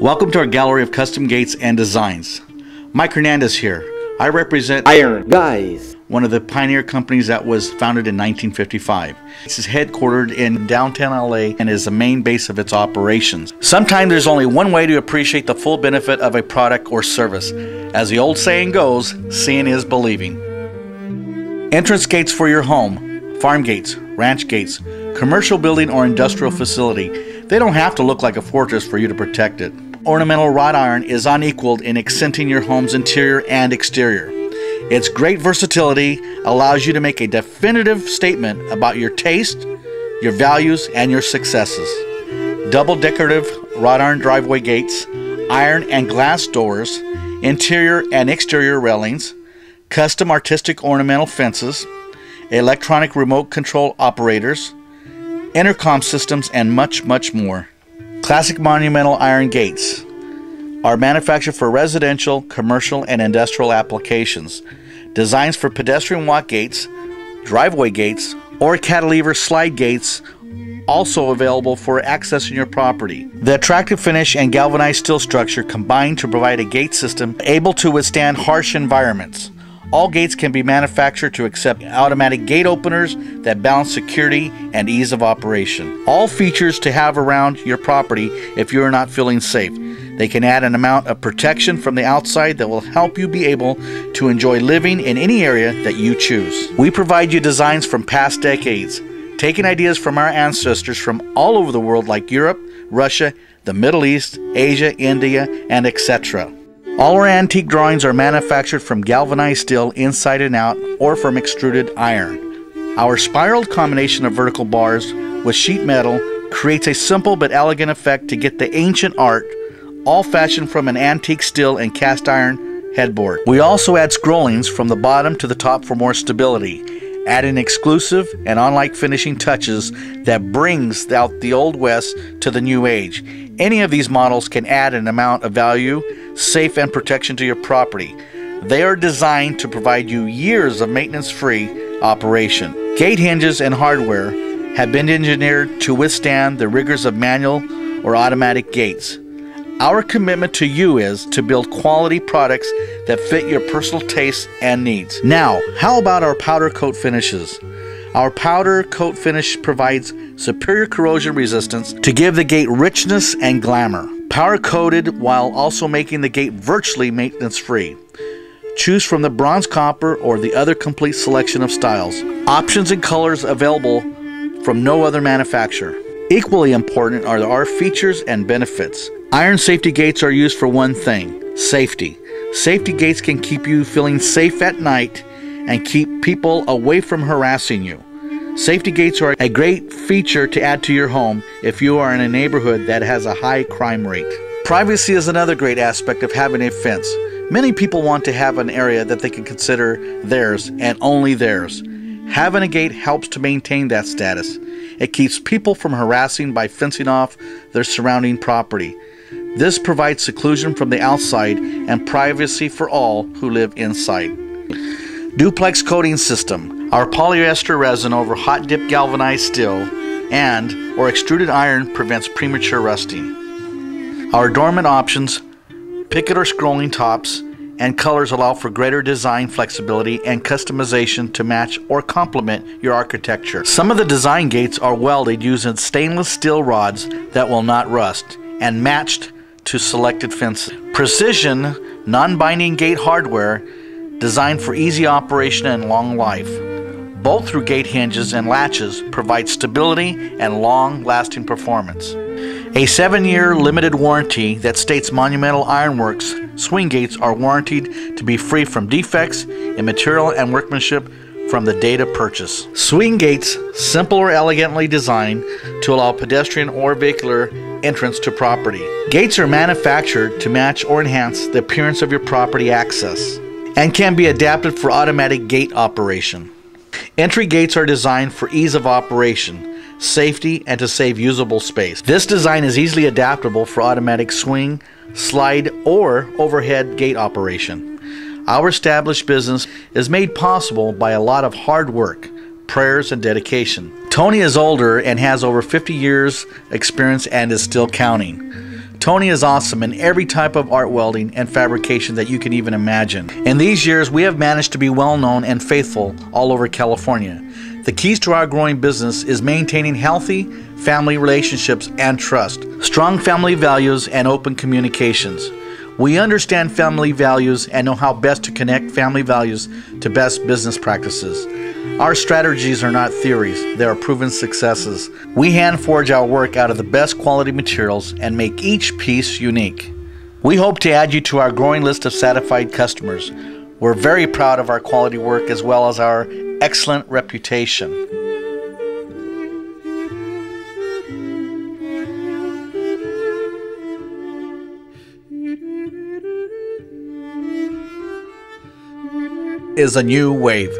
Welcome to our gallery of custom gates and designs. Mike Hernandez here. I represent Iron Guys. one of the pioneer companies that was founded in 1955. This is headquartered in downtown LA and is the main base of its operations. Sometimes there's only one way to appreciate the full benefit of a product or service. As the old saying goes, seeing is believing. Entrance gates for your home, farm gates, ranch gates, commercial building, or industrial facility. They don't have to look like a fortress for you to protect it. Ornamental wrought iron is unequaled in accenting your home's interior and exterior. Its great versatility allows you to make a definitive statement about your taste, your values, and your successes. Double decorative wrought iron driveway gates, iron and glass doors, interior and exterior railings, custom artistic ornamental fences, electronic remote control operators, intercom systems, and much, much more. Classic monumental iron gates are manufactured for residential, commercial, and industrial applications. Designs for pedestrian walk gates, driveway gates, or cantilever slide gates also available for accessing your property. The attractive finish and galvanized steel structure combine to provide a gate system able to withstand harsh environments. All gates can be manufactured to accept automatic gate openers that balance security and ease of operation. All features to have around your property if you are not feeling safe. They can add an amount of protection from the outside that will help you be able to enjoy living in any area that you choose. We provide you designs from past decades, taking ideas from our ancestors from all over the world like Europe, Russia, the Middle East, Asia, India, and etc. All our antique drawings are manufactured from galvanized steel inside and out or from extruded iron. Our spiraled combination of vertical bars with sheet metal creates a simple but elegant effect to get the ancient art, all fashioned from an antique steel and cast iron headboard. We also add scrollings from the bottom to the top for more stability, adding exclusive and unlike finishing touches that brings out the old west to the new age. Any of these models can add an amount of value, safe, and protection to your property. They are designed to provide you years of maintenance free operation. Gate hinges and hardware have been engineered to withstand the rigors of manual or automatic gates. Our commitment to you is to build quality products that fit your personal tastes and needs. Now, how about our powder coat finishes? Our powder coat finish provides superior corrosion resistance to give the gate richness and glamour. Powder coated while also making the gate virtually maintenance free. Choose from the bronze copper or the other complete selection of styles. Options and colors available from no other manufacturer. Equally important are our features and benefits. Iron safety gates are used for one thing safety. Safety gates can keep you feeling safe at night and keep people away from harassing you. Safety gates are a great feature to add to your home if you are in a neighborhood that has a high crime rate. Privacy is another great aspect of having a fence. Many people want to have an area that they can consider theirs and only theirs. Having a gate helps to maintain that status. It keeps people from harassing by fencing off their surrounding property. This provides seclusion from the outside and privacy for all who live inside. Duplex coating system. Our polyester resin over hot dip galvanized steel and or extruded iron prevents premature rusting. Our adornment options, picket or scrolling tops, and colors allow for greater design flexibility and customization to match or complement your architecture. Some of the design gates are welded using stainless steel rods that will not rust and matched to selected fences. Precision, non-binding gate hardware designed for easy operation and long life. Both through gate hinges and latches provide stability and long-lasting performance. A seven-year limited warranty that states Monumental Ironworks swing gates are warranted to be free from defects in material and workmanship from the date of purchase. Swing gates, simple or elegantly designed to allow pedestrian or vehicular entrance to property. Gates are manufactured to match or enhance the appearance of your property access and can be adapted for automatic gate operation. Entry gates are designed for ease of operation, safety, and to save usable space. This design is easily adaptable for automatic swing, slide, or overhead gate operation. Our established business is made possible by a lot of hard work, prayers, and dedication. Tony is older and has over 50 years experience and is still counting. Tony is awesome in every type of art welding and fabrication that you can even imagine. In these years, we have managed to be well known and faithful all over California. The keys to our growing business is maintaining healthy family relationships and trust, strong family values, and open communications. We understand family values and know how best to connect family values to best business practices. Our strategies are not theories, they are proven successes. We hand forge our work out of the best quality materials and make each piece unique. We hope to add you to our growing list of satisfied customers. We're very proud of our quality work as well as our excellent reputation. Is a new wave.